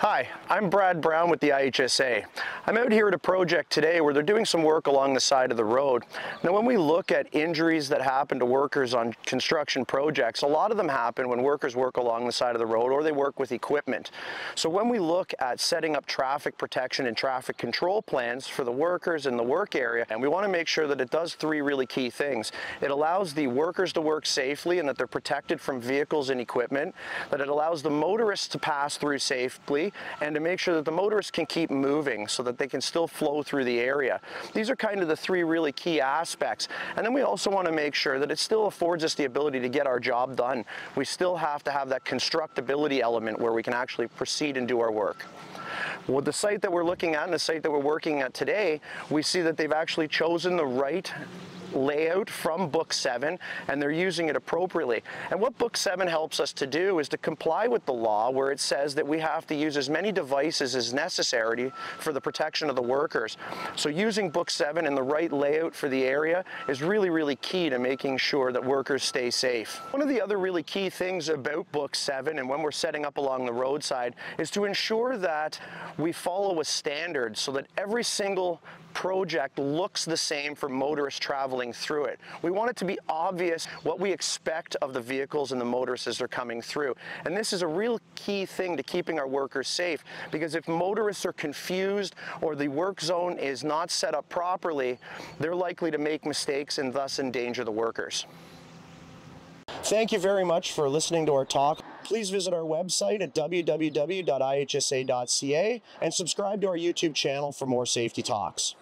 Hi, I'm Brad Brown with the IHSA. I'm out here at a project today where they're doing some work along the side of the road. Now when we look at injuries that happen to workers on construction projects, a lot of them happen when workers work along the side of the road or they work with equipment. So when we look at setting up traffic protection and traffic control plans for the workers in the work area, and we want to make sure that it does three really key things. It allows the workers to work safely and that they're protected from vehicles and equipment, that it allows the motorists to pass through safely, and to make sure that the motorists can keep moving so that they can still flow through the area. These are kind of the three really key aspects. And then we also want to make sure that it still affords us the ability to get our job done. We still have to have that constructability element where we can actually proceed and do our work. With the site that we're looking at and the site that we're working at today, we see that they've actually chosen the right layout from Book 7 and they're using it appropriately. And what Book 7 helps us to do is to comply with the law where it says that we have to use as many devices as necessary for the protection of the workers. So using Book 7 and the right layout for the area is really, really key to making sure that workers stay safe. One of the other really key things about Book 7 and when we're setting up along the roadside is to ensure that we follow a standard so that every single project looks the same for motorists traveling through it. We want it to be obvious what we expect of the vehicles and the motorists as they're coming through. And this is a real key thing to keeping our workers safe because if motorists are confused or the work zone is not set up properly, they're likely to make mistakes and thus endanger the workers. Thank you very much for listening to our talk. Please visit our website at www.ihsa.ca and subscribe to our YouTube channel for more safety talks.